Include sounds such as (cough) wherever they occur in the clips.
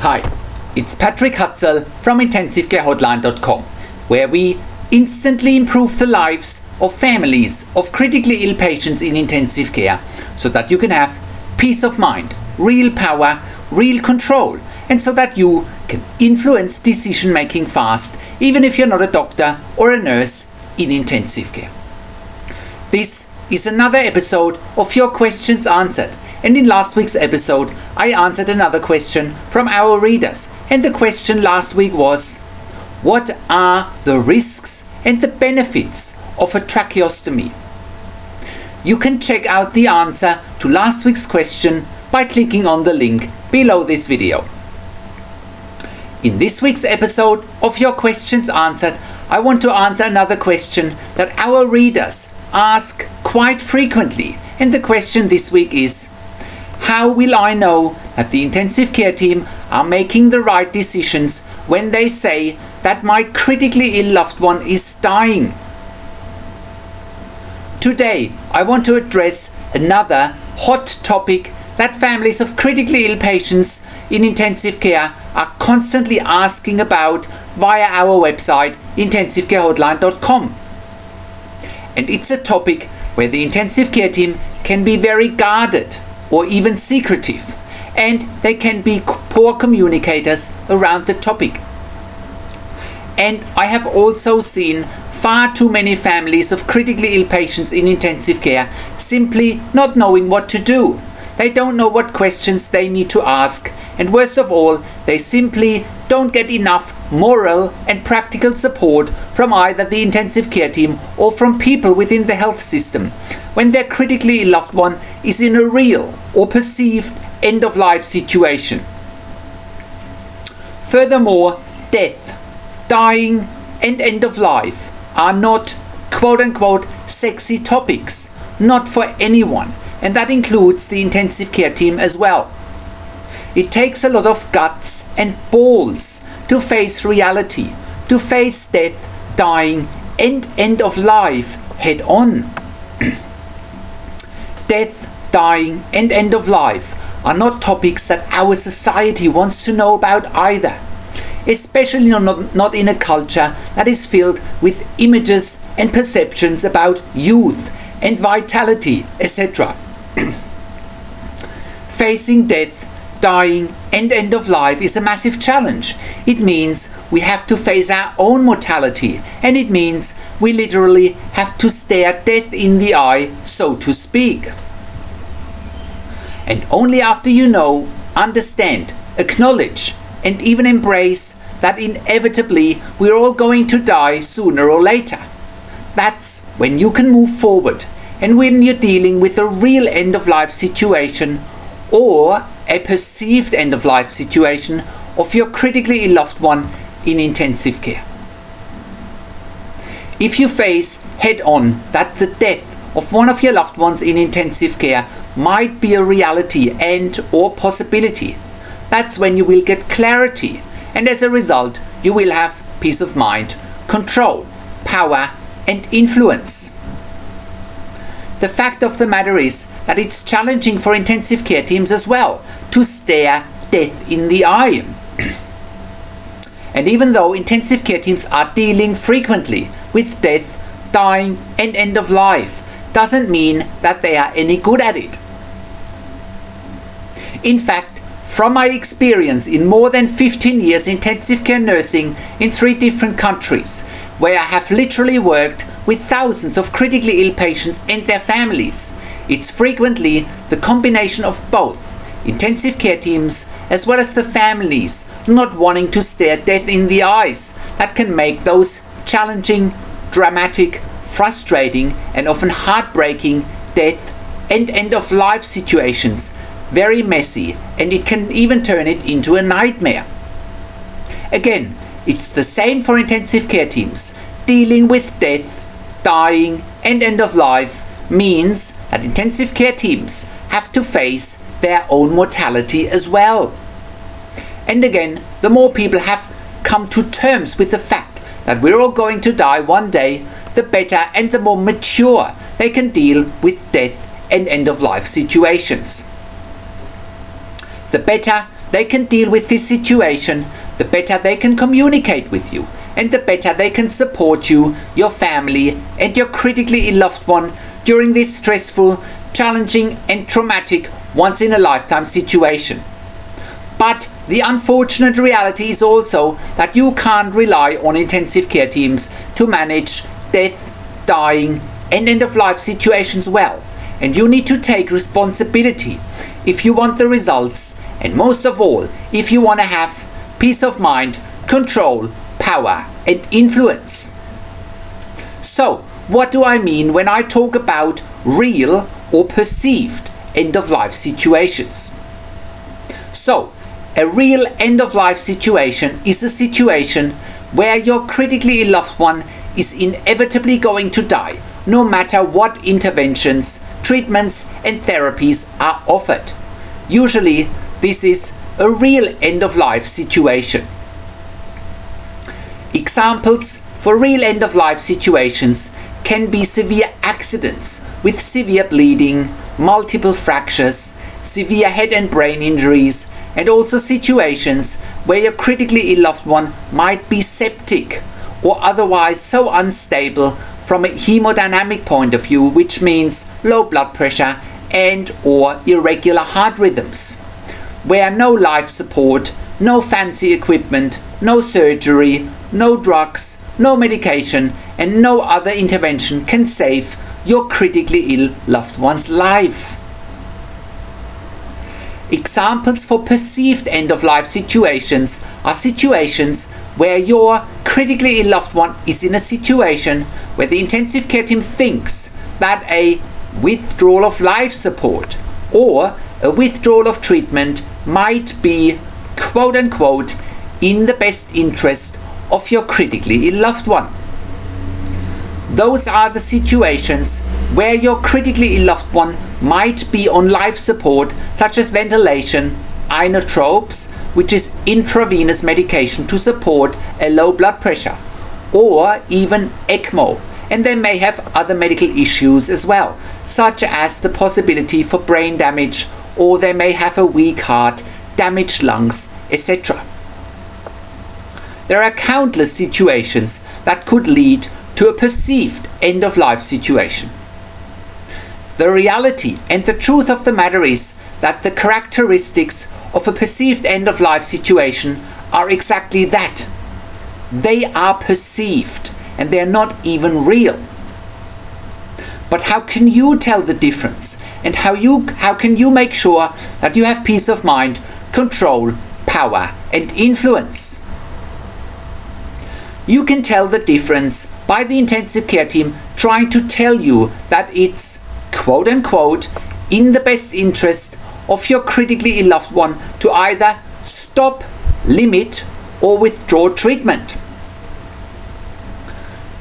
Hi, it's Patrik Hutzel from IntensiveCareHotline.com, where we instantly improve the lives of families of critically ill patients in intensive care so that you can have peace of mind, real power, real control, and so that you can influence decision making fast, even if you're not a doctor or a nurse in intensive care. This is another episode of Your Questions Answered and in last week's episode, I answered another question from our readers. And the question last week was What are the risks and the benefits of a tracheostomy? You can check out the answer to last week's question by clicking on the link below this video. In this week's episode of Your Questions Answered, I want to answer another question that our readers ask quite frequently. And the question this week is how will I know that the intensive care team are making the right decisions when they say that my critically ill loved one is dying? Today, I want to address another hot topic that families of critically ill patients in intensive care are constantly asking about via our website intensivecarehotline.com. And it's a topic where the intensive care team can be very guarded or even secretive, and they can be poor communicators around the topic. And I have also seen far too many families of critically ill patients in intensive care simply not knowing what to do. They don't know what questions they need to ask, and worst of all, they simply don't get enough moral and practical support from either the intensive care team or from people within the health system when their critically loved one is in a real or perceived end of life situation. Furthermore, death, dying, and end of life are not quote unquote sexy topics, not for anyone, and that includes the intensive care team as well. It takes a lot of guts and balls to face reality, to face death, dying, and end of life head on. (clears throat) death, dying, and end of life are not topics that our society wants to know about either, especially not, not in a culture that is filled with images and perceptions about youth and vitality, etc. (clears throat) Facing death dying, and end of life is a massive challenge. It means we have to face our own mortality, and it means we literally have to stare death in the eye, so to speak. And only after you know, understand, acknowledge, and even embrace that inevitably we're all going to die sooner or later. That's when you can move forward and when you're dealing with a real end of life situation or a perceived end of life situation of your critically ill loved one in intensive care. If you face head on that the death of one of your loved ones in intensive care might be a reality and or possibility, that's when you will get clarity and as a result you will have peace of mind, control, power and influence. The fact of the matter is that it's challenging for intensive care teams as well to stare death in the eye. (clears throat) and even though intensive care teams are dealing frequently with death, dying, and end of life, doesn't mean that they are any good at it. In fact, from my experience in more than 15 years intensive care nursing in three different countries, where I have literally worked with thousands of critically ill patients and their families, it's frequently the combination of both intensive care teams as well as the families not wanting to stare death in the eyes that can make those challenging, dramatic, frustrating, and often heartbreaking death and end of life situations very messy and it can even turn it into a nightmare. Again, it's the same for intensive care teams. Dealing with death, dying, and end of life means that intensive care teams have to face their own mortality as well. And again, the more people have come to terms with the fact that we're all going to die one day, the better and the more mature they can deal with death and end of life situations. The better they can deal with this situation, the better they can communicate with you and the better they can support you, your family and your critically ill loved one during this stressful, challenging and traumatic once in a lifetime situation. But the unfortunate reality is also that you can't rely on intensive care teams to manage death, dying and end of life situations well. And you need to take responsibility if you want the results and most of all if you want to have peace of mind, control, power and influence. So, what do I mean when I talk about real or perceived end of life situations? So, a real end of life situation is a situation where your critically ill loved one is inevitably going to die, no matter what interventions, treatments and therapies are offered. Usually, this is a real end of life situation. Examples for real end of life situations can be severe accidents with severe bleeding, multiple fractures, severe head and brain injuries, and also situations where your critically ill loved one might be septic or otherwise so unstable from a hemodynamic point of view, which means low blood pressure and or irregular heart rhythms, where no life support, no fancy equipment, no surgery, no drugs, no medication and no other intervention can save your critically ill loved one's life. Examples for perceived end of life situations are situations where your critically ill loved one is in a situation where the intensive care team thinks that a withdrawal of life support or a withdrawal of treatment might be quote unquote in the best interest of your critically ill loved one. Those are the situations where your critically ill loved one might be on life support such as ventilation, inotropes, which is intravenous medication to support a low blood pressure, or even ECMO. And they may have other medical issues as well, such as the possibility for brain damage, or they may have a weak heart, damaged lungs, etc. There are countless situations that could lead to a perceived end of life situation. The reality and the truth of the matter is that the characteristics of a perceived end of life situation are exactly that. They are perceived and they are not even real. But how can you tell the difference? And how you how can you make sure that you have peace of mind, control, power and influence? You can tell the difference by the intensive care team trying to tell you that it's quote unquote in the best interest of your critically ill loved one to either stop, limit or withdraw treatment.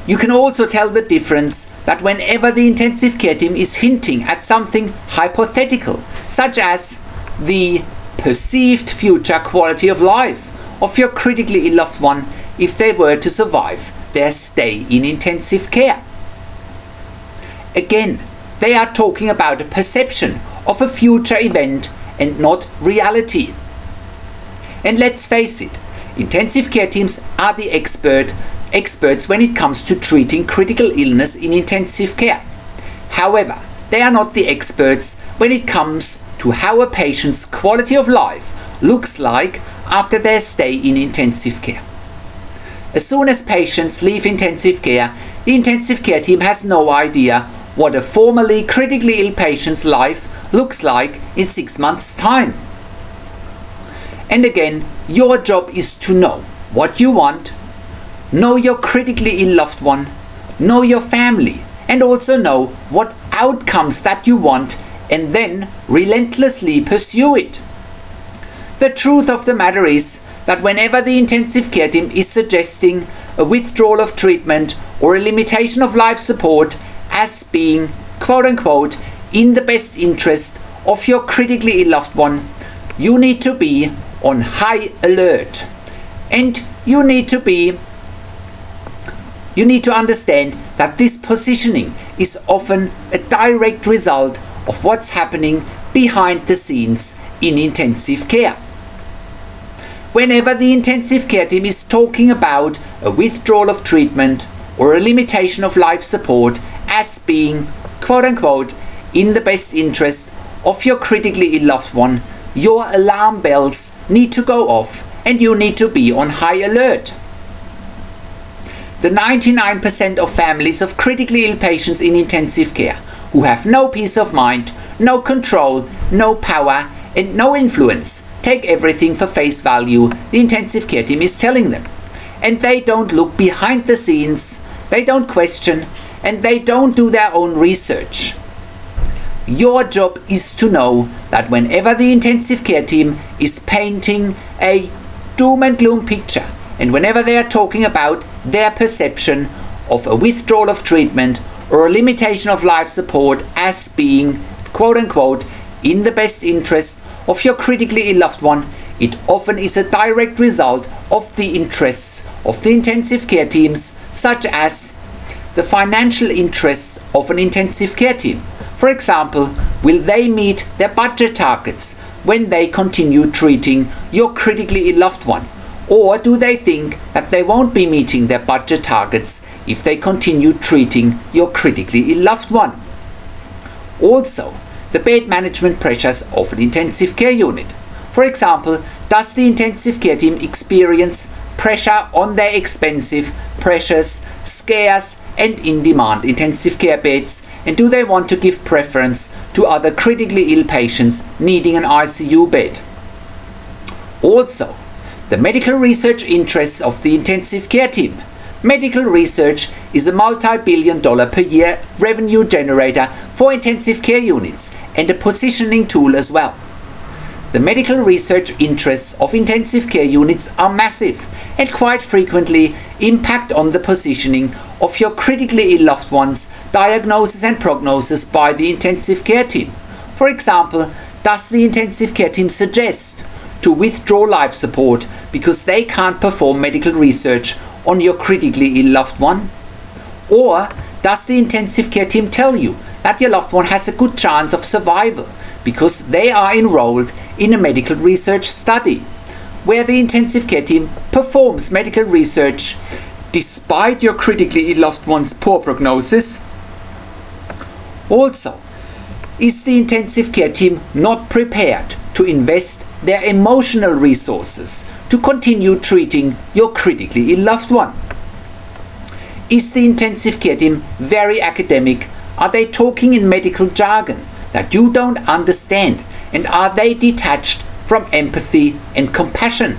You can also tell the difference that whenever the intensive care team is hinting at something hypothetical, such as the perceived future quality of life of your critically ill loved one if they were to survive their stay in intensive care. Again, they are talking about a perception of a future event and not reality. And let's face it, intensive care teams are the expert experts when it comes to treating critical illness in intensive care. However, they are not the experts when it comes to how a patient's quality of life looks like after their stay in intensive care. As soon as patients leave intensive care, the intensive care team has no idea what a formerly critically ill patient's life looks like in six months' time. And again, your job is to know what you want, know your critically ill loved one, know your family, and also know what outcomes that you want and then relentlessly pursue it. The truth of the matter is that whenever the intensive care team is suggesting a withdrawal of treatment or a limitation of life support as being quote unquote in the best interest of your critically ill loved one, you need to be on high alert. And you need to be you need to understand that this positioning is often a direct result of what's happening behind the scenes in intensive care. whenever the intensive care team is talking about a withdrawal of treatment or a limitation of life support being quote unquote in the best interest of your critically ill loved one, your alarm bells need to go off and you need to be on high alert. The 99% of families of critically ill patients in intensive care who have no peace of mind, no control, no power and no influence take everything for face value the intensive care team is telling them. And they don't look behind the scenes, they don't question, and they don't do their own research. Your job is to know that whenever the intensive care team is painting a doom and gloom picture, and whenever they are talking about their perception of a withdrawal of treatment or a limitation of life support as being quote unquote in the best interest of your critically ill loved one, it often is a direct result of the interests of the intensive care teams, such as the financial interests of an intensive care team. For example, will they meet their budget targets when they continue treating your critically ill loved one? Or do they think that they won't be meeting their budget targets if they continue treating your critically ill loved one? Also, the bed management pressures of an intensive care unit. For example, does the intensive care team experience pressure on their expensive, precious, scarce and in-demand intensive care beds and do they want to give preference to other critically ill patients needing an ICU bed? Also, the medical research interests of the intensive care team. Medical research is a multi-billion dollar per year revenue generator for intensive care units and a positioning tool as well. The medical research interests of intensive care units are massive and quite frequently impact on the positioning of your critically ill loved ones, diagnosis and prognosis by the intensive care team. For example, does the intensive care team suggest to withdraw life support because they can't perform medical research on your critically ill loved one? Or does the intensive care team tell you that your loved one has a good chance of survival because they are enrolled in a medical research study where the intensive care team performs medical research despite your critically ill loved one's poor prognosis? Also, is the intensive care team not prepared to invest their emotional resources to continue treating your critically ill loved one? Is the intensive care team very academic? Are they talking in medical jargon that you don't understand? And are they detached from empathy and compassion?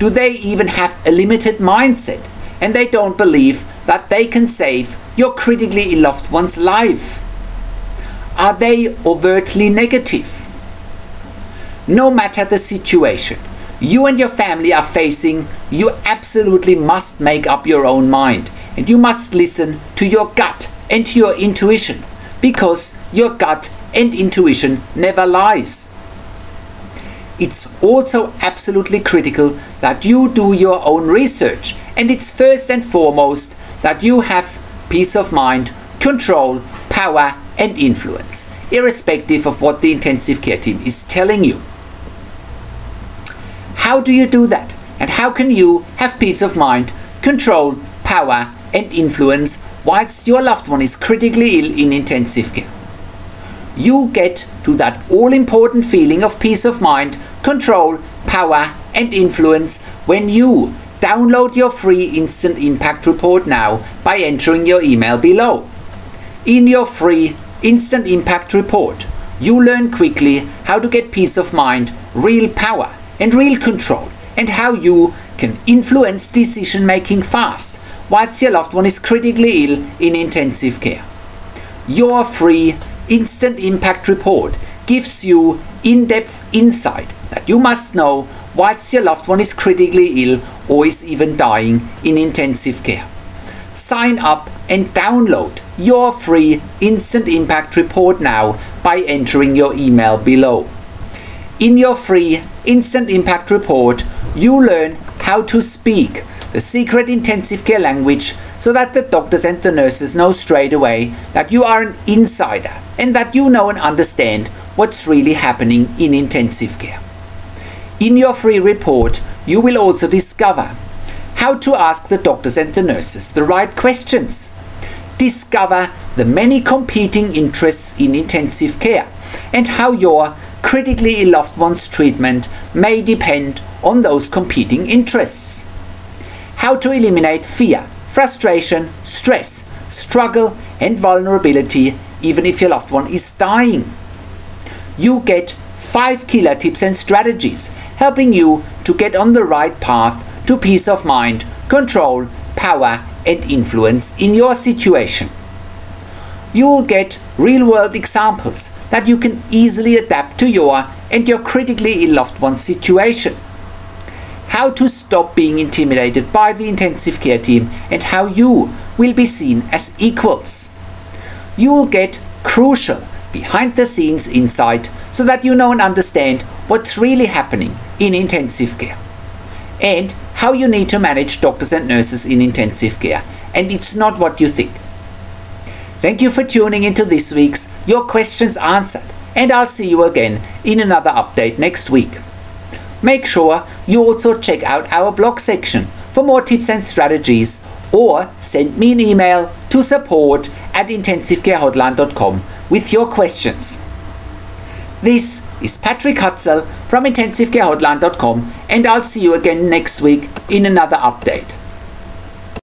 Do they even have a limited mindset and they don't believe that they can save your critically ill loved one's life? Are they overtly negative? No matter the situation you and your family are facing, you absolutely must make up your own mind and you must listen to your gut and to your intuition because your gut and intuition never lies it's also absolutely critical that you do your own research and it's first and foremost that you have peace of mind, control, power and influence, irrespective of what the intensive care team is telling you. How do you do that? And how can you have peace of mind, control, power and influence whilst your loved one is critically ill in intensive care? You get to that all important feeling of peace of mind control, power and influence when you download your free Instant Impact Report now by entering your email below. In your free Instant Impact Report, you learn quickly how to get peace of mind, real power and real control and how you can influence decision making fast whilst your loved one is critically ill in intensive care. Your free Instant Impact Report gives you in-depth insight that you must know whilst your loved one is critically ill or is even dying in intensive care. Sign up and download your free Instant Impact Report now by entering your email below. In your free Instant Impact Report, you learn how to speak the secret intensive care language so that the doctors and the nurses know straight away that you are an insider and that you know and understand what's really happening in intensive care. In your free report, you will also discover how to ask the doctors and the nurses the right questions. Discover the many competing interests in intensive care and how your critically ill loved one's treatment may depend on those competing interests. How to eliminate fear, frustration, stress, struggle and vulnerability even if your loved one is dying. You get 5 killer tips and strategies helping you to get on the right path to peace of mind, control, power and influence in your situation. You will get real world examples that you can easily adapt to your and your critically ill loved one's situation. How to stop being intimidated by the intensive care team and how you will be seen as equals. You will get crucial behind the scenes insight so that you know and understand what's really happening in intensive care and how you need to manage doctors and nurses in intensive care and it's not what you think. Thank you for tuning into this week's Your Questions Answered and I'll see you again in another update next week. Make sure you also check out our blog section for more tips and strategies or send me an email to support at intensivecarehotline.com with your questions. This is Patrik Hutzel from intensivecarehotline.com and I'll see you again next week in another update.